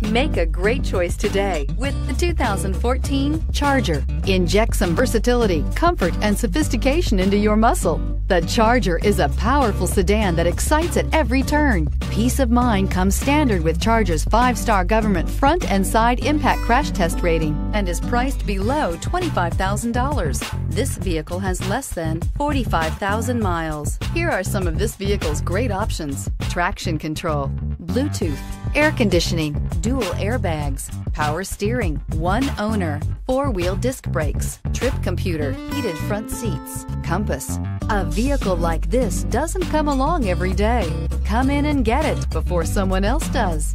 Make a great choice today with the 2014 Charger. Inject some versatility, comfort, and sophistication into your muscle. The Charger is a powerful sedan that excites at every turn. Peace of mind comes standard with Charger's five-star government front and side impact crash test rating and is priced below $25,000. This vehicle has less than 45,000 miles. Here are some of this vehicle's great options. Traction control, Bluetooth, air conditioning, dual airbags, power steering, one owner, four-wheel disc brakes, trip computer, heated front seats, compass. A vehicle like this doesn't come along every day. Come in and get it before someone else does.